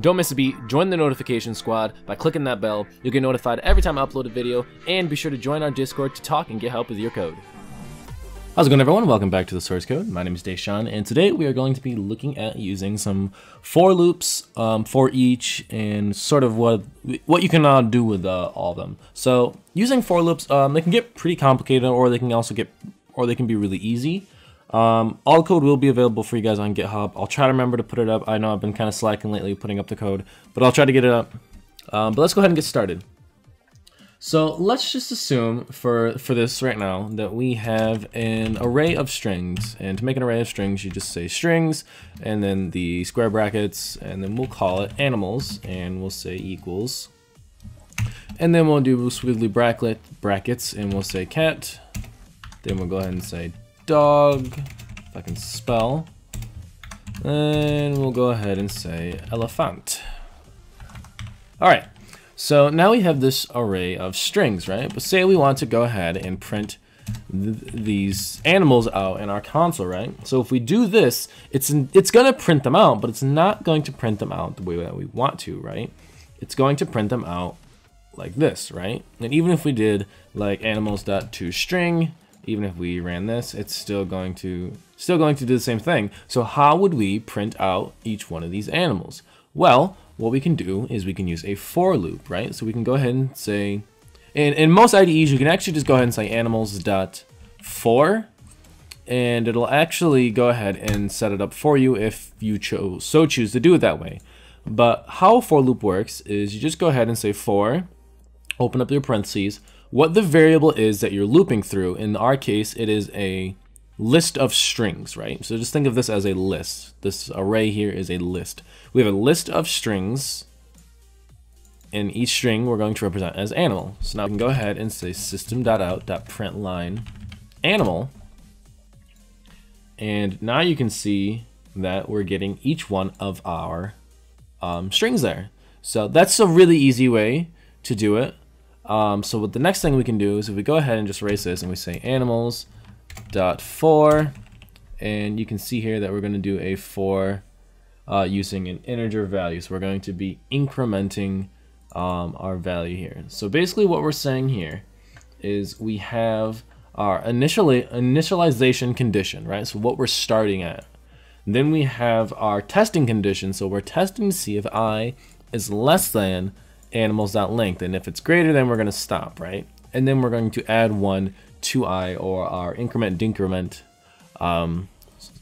Don't miss a beat, join the notification squad by clicking that bell. You'll get notified every time I upload a video, and be sure to join our Discord to talk and get help with your code. How's it going everyone? Welcome back to the source code. My name is Deshawn, and today we are going to be looking at using some for loops um, for each and sort of what what you can uh, do with uh, all of them. So using for loops, um, they can get pretty complicated or they can also get, or they can be really easy. Um, all code will be available for you guys on GitHub. I'll try to remember to put it up. I know I've been kind of slacking lately putting up the code, but I'll try to get it up. Um, but let's go ahead and get started. So let's just assume for, for this right now that we have an array of strings. And to make an array of strings, you just say strings, and then the square brackets, and then we'll call it animals, and we'll say equals. And then we'll do squiggly bracket, brackets, and we'll say cat. Then we'll go ahead and say dog, if I can spell. And we'll go ahead and say elephant. All right, so now we have this array of strings, right? But say we want to go ahead and print th these animals out in our console, right? So if we do this, it's it's gonna print them out, but it's not going to print them out the way that we want to, right? It's going to print them out like this, right? And even if we did like animals.toString even if we ran this, it's still going to still going to do the same thing. So how would we print out each one of these animals? Well, what we can do is we can use a for loop, right? So we can go ahead and say, in, in most IDEs, you can actually just go ahead and say animals dot for, and it'll actually go ahead and set it up for you if you chose so choose to do it that way. But how for loop works is you just go ahead and say for, open up your parentheses, what the variable is that you're looping through. In our case, it is a list of strings, right? So just think of this as a list. This array here is a list. We have a list of strings, and each string we're going to represent as animal. So now we can go ahead and say system.out.println animal, and now you can see that we're getting each one of our um, strings there. So that's a really easy way to do it. Um, so what the next thing we can do is if we go ahead and just erase this and we say animals dot for, and you can see here that we're going to do a for uh, using an integer value. So we're going to be incrementing um, our value here. So basically what we're saying here is we have our initially initialization condition, right? So what we're starting at. Then we have our testing condition. So we're testing to see if i is less than animals.length. And if it's greater, then we're going to stop, right? And then we're going to add one to i or our increment decrement. Um,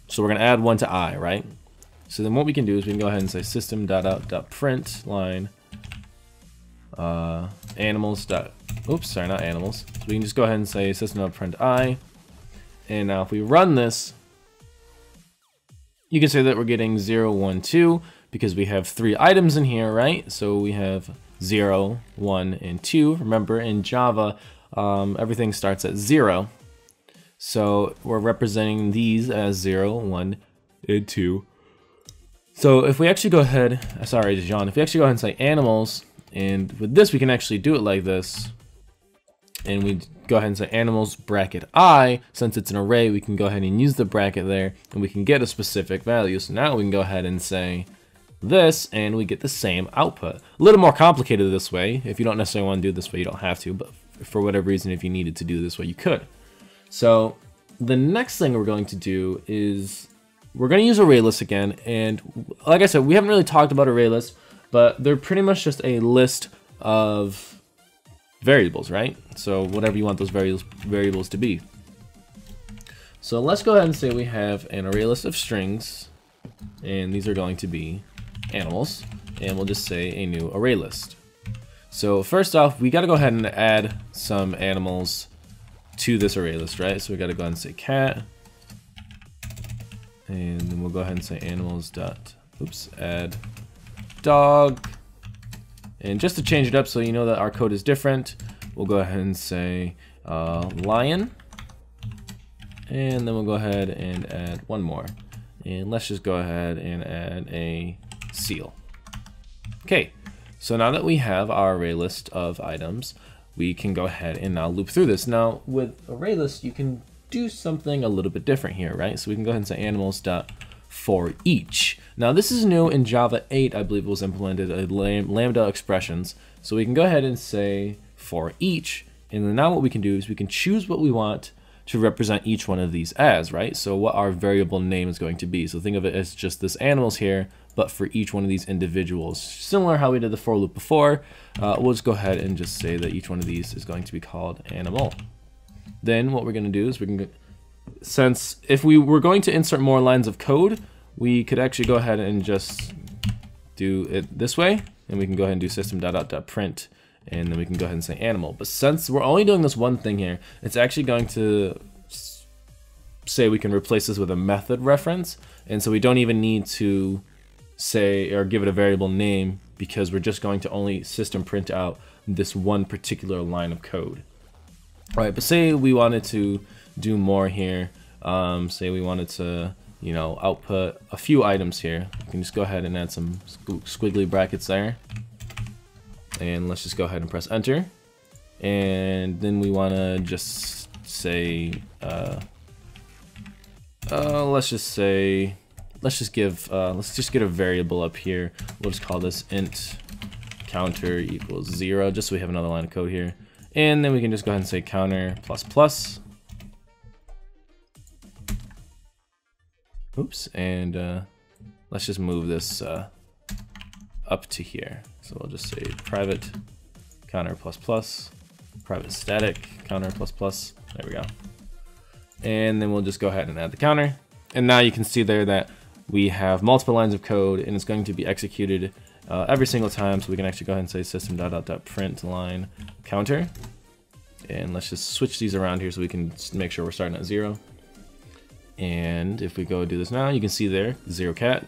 so we're going to add one to i, right? So then what we can do is we can go ahead and say system.out.print line uh, animals. Dot, oops, sorry, not animals. So we can just go ahead and say system.print i. And now if we run this, you can say that we're getting 0, 1, 2 because we have three items in here, right? So we have 0, 1, and 2. Remember, in Java, um, everything starts at 0. So we're representing these as 0, 1, and 2. So if we actually go ahead, sorry, John, if we actually go ahead and say animals, and with this we can actually do it like this, and we go ahead and say animals bracket i, since it's an array, we can go ahead and use the bracket there, and we can get a specific value. So now we can go ahead and say this and we get the same output. A little more complicated this way. If you don't necessarily want to do this way, you don't have to, but for whatever reason, if you needed to do this way, you could. So the next thing we're going to do is we're going to use ArrayList again. And like I said, we haven't really talked about ArrayList, but they're pretty much just a list of variables, right? So whatever you want those variables variables to be. So let's go ahead and say we have an array list of strings, and these are going to be animals, and we'll just say a new array list. So first off, we got to go ahead and add some animals to this array list, right? So we got to go ahead and say cat, and then we'll go ahead and say animals dot, oops, add dog, and just to change it up so you know that our code is different, we'll go ahead and say uh, lion, and then we'll go ahead and add one more. And let's just go ahead and add a seal. Okay, so now that we have our array list of items, we can go ahead and now loop through this. Now with array list, you can do something a little bit different here, right? So we can go ahead and say animals dot for each. Now this is new in Java 8, I believe it was implemented, a lambda expressions. So we can go ahead and say for each, and then now what we can do is we can choose what we want to represent each one of these as, right? So what our variable name is going to be. So think of it as just this animals here, but for each one of these individuals. Similar how we did the for loop before, uh, we'll just go ahead and just say that each one of these is going to be called animal. Then what we're going to do is we can, since if we were going to insert more lines of code, we could actually go ahead and just do it this way, and we can go ahead and do system.out.print and then we can go ahead and say animal. But since we're only doing this one thing here, it's actually going to say we can replace this with a method reference, and so we don't even need to say or give it a variable name because we're just going to only system print out this one particular line of code. All right, but say we wanted to do more here. Um, say we wanted to, you know, output a few items here. We can just go ahead and add some squiggly brackets there and let's just go ahead and press enter. And then we want to just say uh, uh, let's just say let's just give uh, let's just get a variable up here. We'll just call this int counter equals zero just so we have another line of code here. And then we can just go ahead and say counter plus plus. Oops and uh, let's just move this uh, up to here. So we'll just say private counter plus plus, private static counter plus plus. There we go. And then we'll just go ahead and add the counter. And now you can see there that we have multiple lines of code and it's going to be executed uh, every single time. So we can actually go ahead and say system dot dot dot print line counter. And let's just switch these around here so we can make sure we're starting at zero. And if we go do this now, you can see there, zero cat,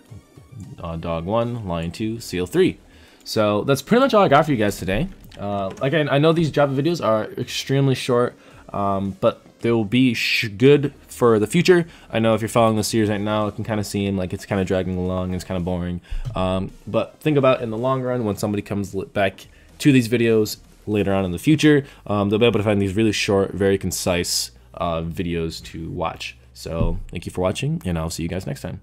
uh, dog one, lion two, seal three. So that's pretty much all I got for you guys today. Uh, again, I know these Java videos are extremely short, um, but they will be good for the future. I know if you're following the series right now, it can kind of seem like it's kind of dragging along, and it's kind of boring. Um, but think about in the long run, when somebody comes back to these videos later on in the future, um, they'll be able to find these really short, very concise uh, videos to watch. So thank you for watching, and I'll see you guys next time.